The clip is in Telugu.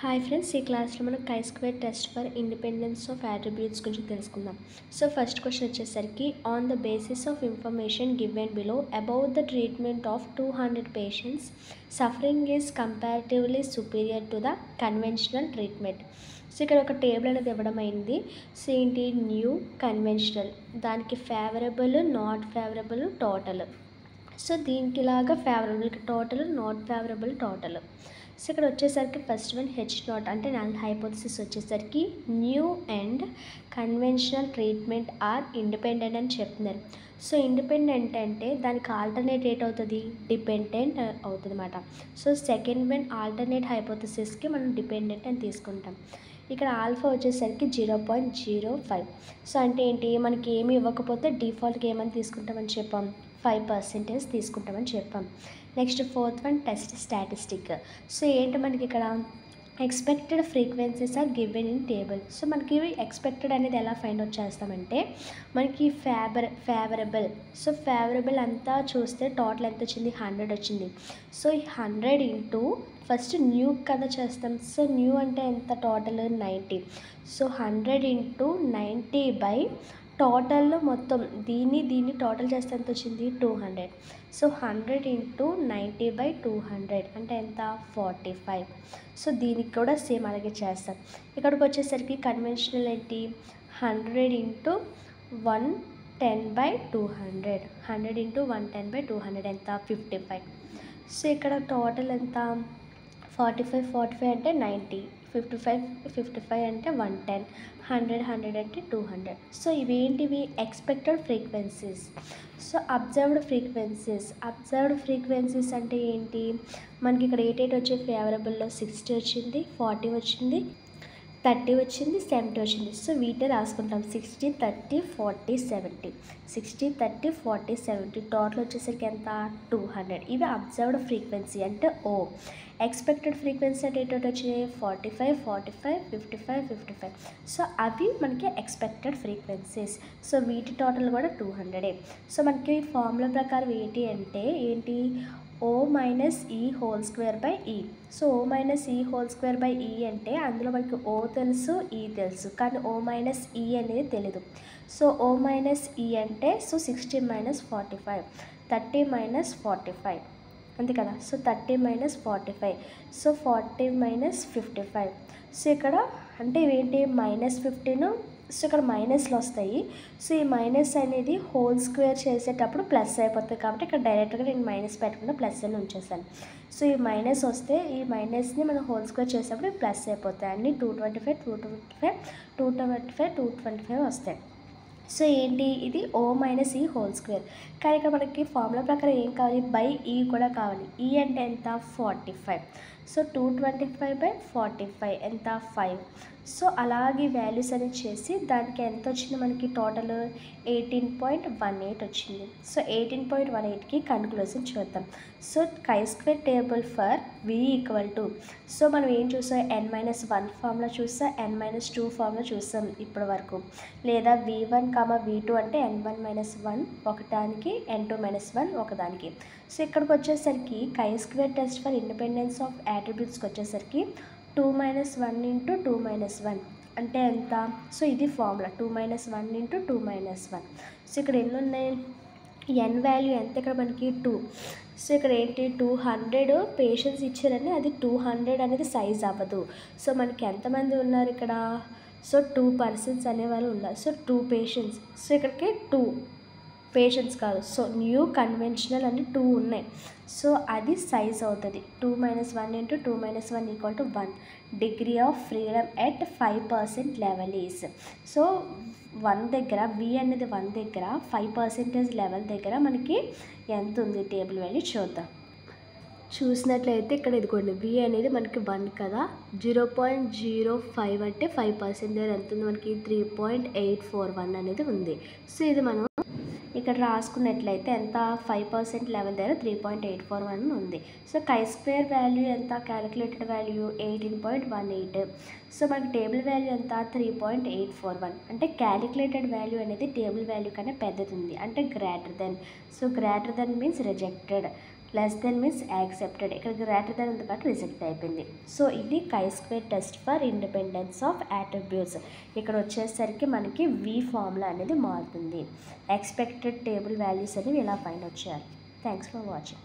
హాయ్ ఫ్రెండ్స్ ఈ క్లాస్లో మనం chi square test for independence of attributes గురించి తెలుసుకుందాం. సో ఫస్ట్ క్వశ్చన్ వచ్చేసరికి on the basis of information give and below about the treatment of two hundred patients suffering is comparatively superior to the conventional treatment so ఇక్కడ ఒక టేబుల్ అనేది ఇవ్వడం అయింది. సో ఏంటి న్యూ కన్వెన్షనల్ దానికి favourable not favourable total so దీనికిలాగా favourable total not favourable total so ఇక్కడ వచ్చేసరికి ఫస్ట్ వన్ హెచ్ నాట్ అంటే నల్ హైపోథసిస్ వచ్చేసరికి new and conventional treatment are independent అని చెప్తున్నారు. సో ఇండిపెండెంట్ అంటే దానికి ఆల్టర్నేట్ ఏట్ అవుతుంది? డిపెండెంట్ అవుతుంది అన్నమాట సో సెకండ్ వన్ ఆల్టర్నేట్ హైపోథసిస్కి మనం డిపెండెంట్ అని తీసుకుంటాం. ఇక్కడ ఆల్ఫా వచ్చేసరికి zero point zero five so అంటే ఏంటి? మనకి ఏమి ఇవ్వకపోతే డిఫాల్ట్గా ఏమని తీసుకుంటామని చెప్పాం? ఫైవ్ పర్సెంటేజ్ తీసుకుంటామని చెప్పాం. Next fourth one test statistic so ఏంటి మనకి ఇక్కడ? Expected frequencies are given in table so మనకి ఎక్స్పెక్టెడ్ అనేది ఎలా ఫైండ్ అవుట్ చేస్తామంటే మనకి ఫేవర్ ఫేవరబుల్ సో ఫేవరబుల్ అంతా చూస్తే టోటల్ ఎంత వచ్చింది? హండ్రెడ్ వచ్చింది. సో ఈ హండ్రెడ్ ఇంటూ ఫస్ట్ న్యూ కదా చేస్తాం. సో న్యూ అంటే ఎంత? Total ninety so hundred into ninety by టోటల్లో మొత్తం దీన్ని దీన్ని టోటల్ చేస్తే ఎంత వచ్చింది? Two hundred. So hundred into ninety by two hundred అంటే ఎంత? Forty five. సో దీనికి కూడా సేమ్ అలాగే చేస్తాం. ఇక్కడికి వచ్చేసరికి కన్వెన్షనల్ ఏంటి? Hundred into one ten by two hundred. Hundred into one ten by two hundred ఎంత? Fifty five. సో ఇక్కడ టోటల్ ఎంత? ఫార్టీ ఫైవ్ ఫార్టీ ఫైవ్ అంటే ninety. Fifty five fifty five అంటే వన్ టెన్ హండ్రెడ్ హండ్రెడ్ అంటే two hundred so ఇవేంటివి? Expected frequencies so observed frequencies observed frequencies అంటే ఏంటి? మనకి ఇక్కడ ఎయిట్ ఎయిట్ వచ్చే ఫేవరబుల్లో సిక్స్టీ వచ్చింది ఫార్టీ వచ్చింది థర్టీ వచ్చింది సెవెంటీ వచ్చింది. సో వీటే రాసుకుంటాం sixty thirty forty seventy. Sixty thirty forty seventy. Total వచ్చేసరికి ఎంత? Two hundred. ఇవి అబ్జర్వ్డ్ ఫ్రీక్వెన్సీ అంటే ఓ. ఎక్స్పెక్టెడ్ ఫ్రీక్వెన్సీ అంటే ఏంటంటే వచ్చినాయి? Forty five forty five fifty five fifty five. So అవి మనకి ఎక్స్పెక్టెడ్ ఫ్రీక్వెన్సీస్. సో వీటి టోటల్ కూడా టూ హండ్రెడే. సో మనకి ఫార్ములా ప్రకారం ఏంటి అంటే ఏంటి? O minus E whole square by E so O minus E whole square by E అంటే అందులో మనకి ఓ తెలుసు ఈ తెలుసు. కానీ ఓ మైనస్ ఈ అనేది తెలీదు. సో ఓ మైనస్ ఈ అంటే so sixty minus forty five thirty minus forty five అంతే కదా? So thirty minus forty five so forty minus fifty five so ఇక్కడ అంటే ఇవేంటి? మైనస్ ఫిఫ్టీన్ సో ఇక్కడ మైనస్లు వస్తాయి. సో ఈ మైనస్ అనేది హోల్ స్క్వేర్ చేసేటప్పుడు ప్లస్ అయిపోతుంది కాబట్టి ఇక్కడ డైరెక్ట్గా నేను మైనస్ పెట్టకుండా ప్లస్ అని ఉంచేసాను. సో ఈ మైనస్ వస్తే ఈ మైనస్ని మనం హోల్ స్క్వేర్ చేసేటప్పుడు ప్లస్ అయిపోతాయి. అన్ని two twenty five two twenty five two twenty five two twenty five వస్తాయి. సో ఏంటి? ఇది O minus E whole square. కానీ ఇక్కడ మనకి ఫార్ములా ప్రకారం ఏం కావాలి? బై ఈ కూడా కావాలి. ఈ అంటే ఎంత? Forty five. So two twenty five by forty five ఎంత? ఫైవ్ సో అలాగే వాల్యూస్ అని చేసి దానికి ఎంత వచ్చింది మనకి? Total eighteen point one eight వచ్చింది. సో ఎయిటీన్ పాయింట్ వన్ ఎయిట్కి కన్క్లూజన్ చూద్దాం. So chi square table for V equal to so మనం ఏం చూసాం? ఎన్ మైనస్ వన్ ఫామ్లో చూసాం. ఎన్ మైనస్ టూ ఫామ్లో చూసాం ఇప్పటి వరకు. లేదా V one comma V two అంటే ఎన్ వన్ మైనస్ వన్ ఒకదానికి ఎన్ టూ మైనస్ వన్ ఒకదానికి. సో ఇక్కడికి వచ్చేసరికి chi square test for independence of యాట్రిబ్యూట్స్కి వచ్చేసరికి two minus one into two minus one అంటే ఎంత? సో ఇది formula two minus one into two minus one so ఇక్కడ ఎన్ని ఉన్నాయి ఎన్ వాల్యూ ఎంత? ఇక్కడ మనకి టూ సో ఇక్కడ ఏంటి? టూ హండ్రెడ్ పేషెంట్స్ ఇచ్చారని అది టూ హండ్రెడ్ అనేది సైజ్ అవ్వదు. సో మనకి ఎంతమంది ఉన్నారు ఇక్కడ? సో టూ పర్సన్స్ అనేవాళ్ళు ఉన్నారు. సో టూ పేషెంట్స్ సో ఇక్కడికి టూ పేషెంట్స్ కాదు. సో న్యూ కన్వెన్షనల్ అని టూ ఉన్నాయి. సో అది సైజ్ అవుతుంది. Two minus one into two minus one equal to one. Degree of freedom at five percent level is. So one దగ్గర వి అనేది వన్ దగ్గర ఫైవ్ పర్సెంటేజ్ లెవెల్ దగ్గర మనకి ఎంత ఉంది? టేబుల్ వెళ్ళి చూద్దాం. చూసినట్లయితే ఇక్కడ ఇదిగోండి వి అనేది మనకి వన్ కదా. జీరో పాయింట్ జీరో ఫైవ్ అంటే ఫైవ్ పర్సెంటేజ్ ఎంత ఉంది? మనకి three point eight four one అనేది ఉంది. సో ఇది మనం ఇక్కడ రాసుకున్నట్లయితే ఎంత? ఫైవ్ పర్సెంట్ లెవెల్ దగ్గర three point eight four one ఉంది. సో కై స్క్వేర్ వాల్యూ ఎంత? Calculated value eighteen point one eight so మనకి టేబుల్ వాల్యూ ఎంత? Three point eight four one అంటే క్యాలిక్యులేటెడ్ వాల్యూ అనేది టేబుల్ వాల్యూ కన్నా పెద్దది ఉంది. అంటే greater than so greater than means rejected less than means accepted. ఇక్కడ గ్రేటర్ దెన్ ఉంది కాబట్టి రిజెక్ట్ అయిపోయింది. సో ఇది chi square test for independence of attributes ఇక్కడ వచ్చేసరికి మనకి వి ఫార్ములా అనేది మారుతుంది. ఎక్స్పెక్టెడ్ టేబుల్ వాల్యూస్ అనేవి ఇలా పైన వచ్చారు. Thanks for watching